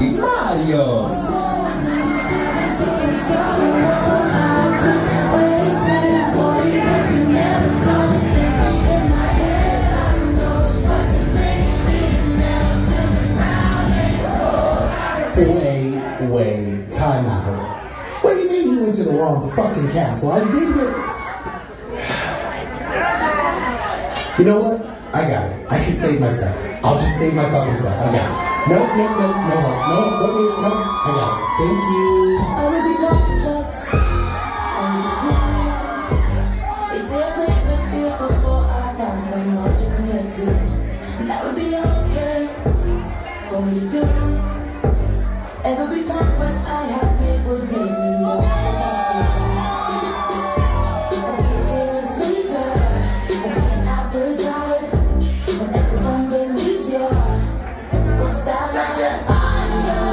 Mario. Wait, wait, time out. What do you mean he went to the wrong fucking castle? I've been here. You know what? I got it. I can save myself. I'll just save my fucking self. I got it. No, no, no, no help. No, let me, no. I got it. Thank you. I will be complex. I will be. It's a play the field before I found someone to commit to. And that would be okay for me to do. I'm